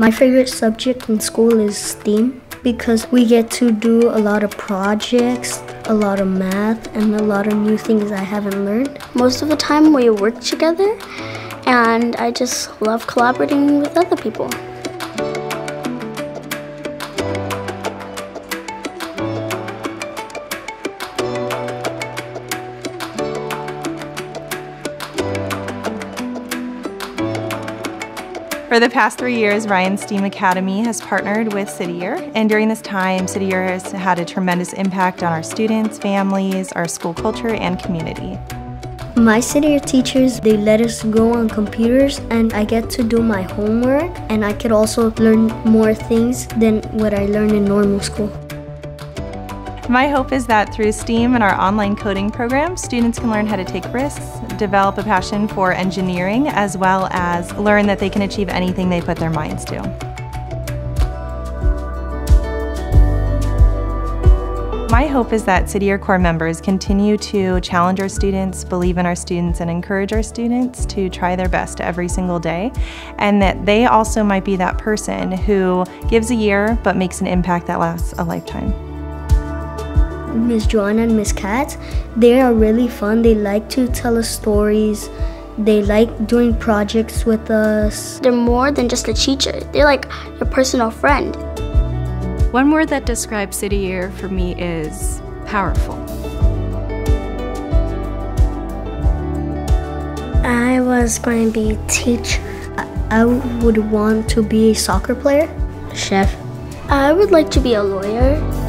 My favorite subject in school is STEAM because we get to do a lot of projects, a lot of math, and a lot of new things I haven't learned. Most of the time we work together and I just love collaborating with other people. For the past three years, Ryan STEAM Academy has partnered with City Year, and during this time, City Year has had a tremendous impact on our students, families, our school culture, and community. My City Year teachers, they let us go on computers and I get to do my homework and I could also learn more things than what I learned in normal school. My hope is that through STEAM and our online coding program, students can learn how to take risks, develop a passion for engineering, as well as learn that they can achieve anything they put their minds to. My hope is that City Year Corps members continue to challenge our students, believe in our students, and encourage our students to try their best every single day, and that they also might be that person who gives a year but makes an impact that lasts a lifetime. Miss Joanna and Miss Katz, they are really fun. They like to tell us stories. They like doing projects with us. They're more than just a teacher. They're like your personal friend. One word that describes City Year for me is powerful. I was going to be a teacher. I would want to be a soccer player. Chef. I would like to be a lawyer.